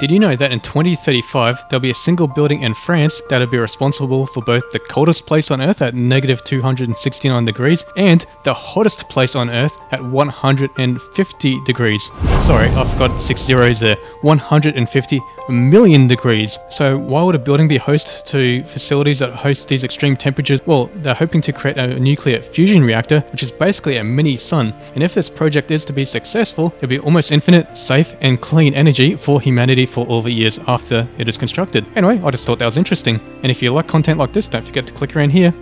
Did you know that in 2035 there'll be a single building in France that'll be responsible for both the coldest place on Earth at negative 269 degrees and the hottest place on Earth at 150 degrees? Sorry, I forgot six zeros there. 150 million degrees. So why would a building be host to facilities that host these extreme temperatures? Well, they're hoping to create a nuclear fusion reactor, which is basically a mini sun. And if this project is to be successful, it'll be almost infinite, safe, and clean energy for humanity for all the years after it is constructed. Anyway, I just thought that was interesting. And if you like content like this, don't forget to click around here.